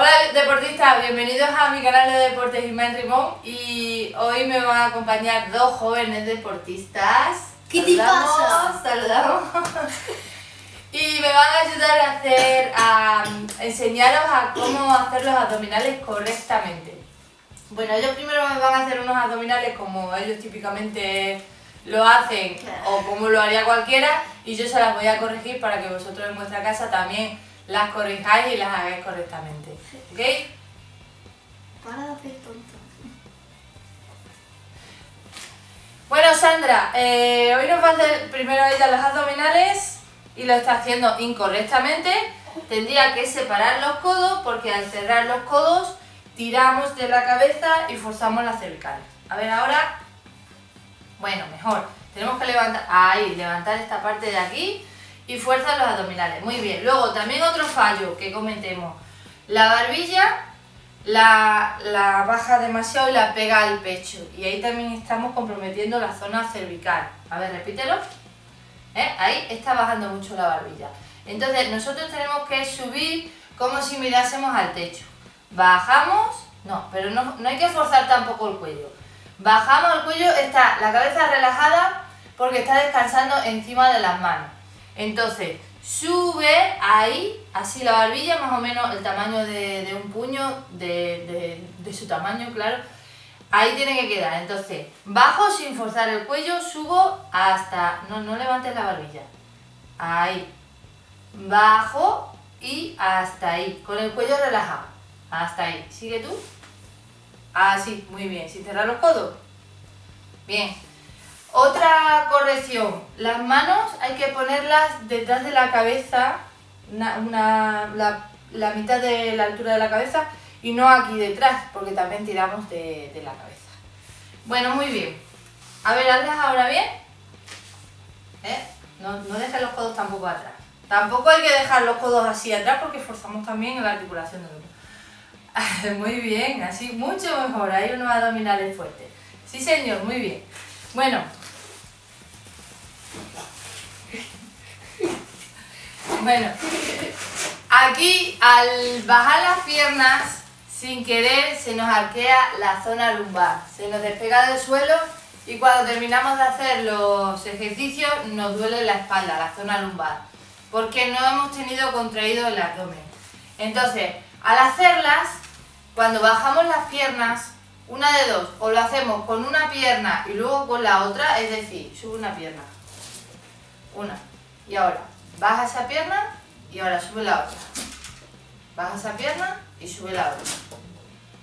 Hola deportistas, bienvenidos a mi canal de deportes Iman Rimón y hoy me van a acompañar dos jóvenes deportistas. ¿Qué te Saludamos, pasa? Saludamos. y me van a ayudar a hacer, a enseñaros a cómo hacer los abdominales correctamente. Bueno, ellos primero me van a hacer unos abdominales como ellos típicamente lo hacen o como lo haría cualquiera y yo se las voy a corregir para que vosotros en vuestra casa también las corrijáis y las hagáis correctamente. ¿Ok? Para de hacer tonto. Bueno, Sandra, eh, hoy nos va a hacer primero ella los abdominales y lo está haciendo incorrectamente. Tendría que separar los codos porque al cerrar los codos tiramos de la cabeza y forzamos las cervicales. A ver ahora. Bueno, mejor. Tenemos que levantar, ahí, levantar esta parte de aquí y fuerza los abdominales. Muy bien. Luego también otro fallo que cometemos. La barbilla la, la baja demasiado y la pega al pecho. Y ahí también estamos comprometiendo la zona cervical. A ver, repítelo. ¿Eh? Ahí está bajando mucho la barbilla. Entonces nosotros tenemos que subir como si mirásemos al techo. Bajamos, no, pero no, no hay que forzar tampoco el cuello. Bajamos el cuello, está la cabeza relajada porque está descansando encima de las manos. Entonces, sube ahí, así la barbilla, más o menos el tamaño de, de un puño, de, de- de su tamaño, claro. Ahí tiene que quedar. Entonces, bajo sin forzar el cuello, subo hasta. No, no levantes la barbilla. Ahí. Bajo y hasta ahí. Con el cuello relajado. Hasta ahí. ¿Sigue tú? Así, muy bien. Sin cerrar los codos. Bien. Otra corrección. Las manos hay que ponerlas detrás de la cabeza, una, la, mitad de la altura de la cabeza y no aquí detrás, porque también tiramos de, de la cabeza. Bueno, muy bien. A ver, hazlas ahora bien. ¿Eh? No, no dejes los codos tampoco atrás. Tampoco hay que dejar los codos así atrás porque forzamos también la articulación del hombro. Muy bien, así mucho mejor. Hay unos abdominales fuertes. Sí, señor, muy bien. Bueno. Bueno. Aquí, al bajar las piernas, sin querer, se nos arquea la zona lumbar. Se nos despega del suelo y cuando terminamos de hacer los ejercicios, nos duele la espalda, la zona lumbar. Porque no hemos tenido contraído el abdomen. Entonces, al hacerlas, cuando bajamos las piernas, una de dos, o lo hacemos con una pierna y luego con la otra, es decir, sube una pierna, una, y ahora baja esa pierna y ahora sube la otra. Baja esa pierna y sube la otra.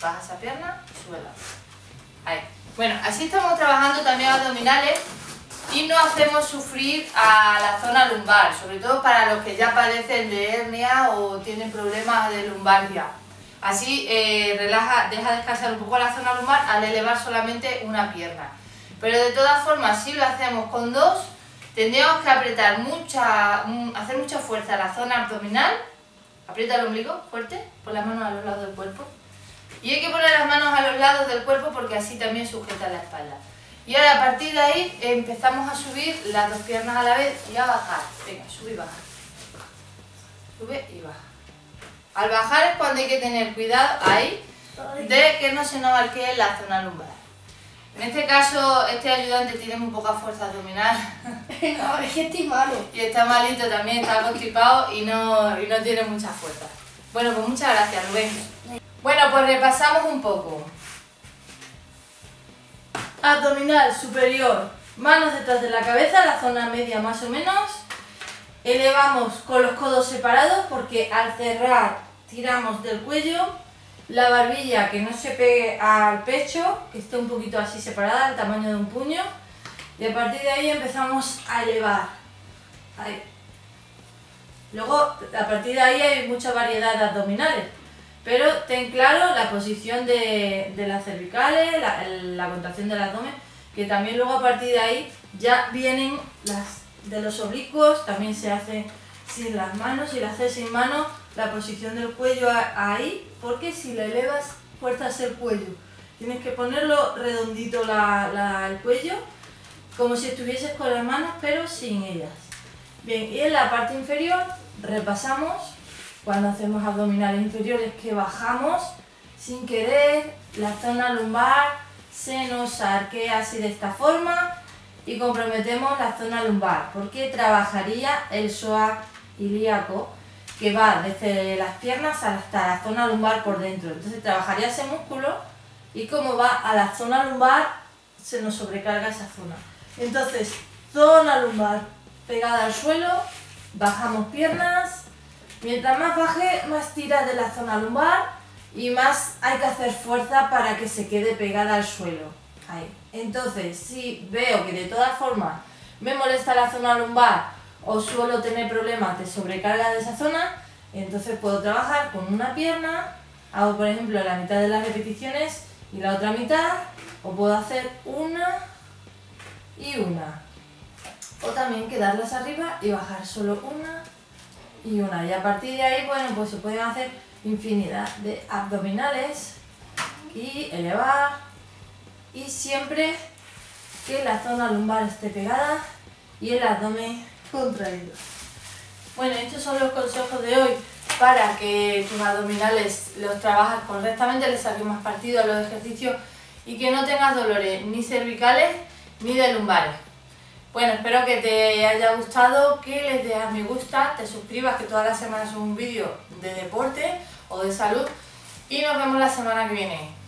Baja esa pierna y sube la otra. Ahí. Bueno, así estamos trabajando también abdominales y no hacemos sufrir a la zona lumbar, sobre todo para los que ya padecen de hernia o tienen problemas de lumbalgia. Así eh, relaja, deja descansar un poco la zona lumbar al elevar solamente una pierna. Pero de todas formas, si lo hacemos con dos, tendríamos que apretar mucha, hacer mucha fuerza a la zona abdominal. Aprieta el ombligo fuerte, pon las manos a los lados del cuerpo. Y hay que poner las manos a los lados del cuerpo porque así también sujeta la espalda. Y ahora a partir de ahí empezamos a subir las dos piernas a la vez y a bajar. Venga, sube y baja. Sube y baja. Al bajar es cuando hay que tener cuidado ahí de que no se nos arquee la zona lumbar. En este caso, este ayudante tiene muy poca fuerza abdominal No, es que estoy malo. y está malito también, está constipado y no, y no tiene mucha fuerza. Bueno, pues muchas gracias, Rubén. Bueno, pues repasamos un poco. Abdominal superior, manos detrás de la cabeza, la zona media más o menos. Elevamos con los codos separados porque al cerrar tiramos del cuello. La barbilla que no se pegue al pecho, que esté un poquito así separada, el tamaño de un puño. Y a partir de ahí empezamos a elevar. Luego, a partir de ahí hay mucha variedad de abdominales. Pero ten claro la posición de, de las cervicales, la, la contracción del abdomen, que también luego a partir de ahí ya vienen las de los oblicuos, también se hace sin las manos, si lo haces sin manos, la posición del cuello ahí, porque si le elevas, fuerzas el cuello. Tienes que ponerlo redondito la- la- el cuello, como si estuvieses con las manos, pero sin ellas. Bien, y en la parte inferior repasamos cuando hacemos abdominales inferiores que bajamos sin querer, la zona lumbar se nos arquea así de esta forma y comprometemos la zona lumbar porque trabajaría el psoas ilíaco que va desde las piernas hasta la zona lumbar por dentro. Entonces trabajaría ese músculo y como va a la zona lumbar se nos sobrecarga esa zona. Entonces, zona lumbar pegada al suelo, bajamos piernas, mientras más baje, más tira de la zona lumbar y más hay que hacer fuerza para que se quede pegada al suelo. Ahí. Entonces, si veo que de todas formas me molesta la zona lumbar o suelo tener problemas de sobrecarga de esa zona, entonces puedo trabajar con una pierna, hago por ejemplo la mitad de las repeticiones y la otra mitad, o puedo hacer una y una. O también quedarlas arriba y bajar solo una y una. Y a partir de ahí, bueno, pues se pueden hacer infinidad de abdominales y elevar y siempre que la zona lumbar esté pegada y el abdomen contraído. Bueno, estos son los consejos de hoy para que tus abdominales los trabajes correctamente, les saques más partido a los ejercicios y que no tengas dolores ni cervicales ni de lumbares. Bueno, espero que te haya gustado, que les des a me gusta, te suscribas, que todas las semanas subo un vídeo de deporte o de salud y nos vemos la semana que viene.